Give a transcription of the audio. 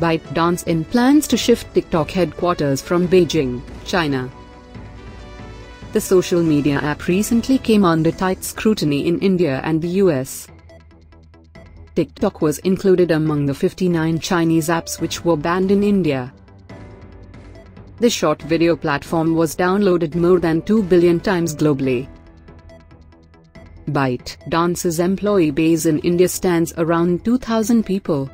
ByteDance in plans to shift TikTok headquarters from Beijing, China. The social media app recently came under tight scrutiny in India and the US. TikTok was included among the 59 Chinese apps which were banned in India. The short video platform was downloaded more than 2 billion times globally. ByteDance's employee base in India stands around 2,000 people.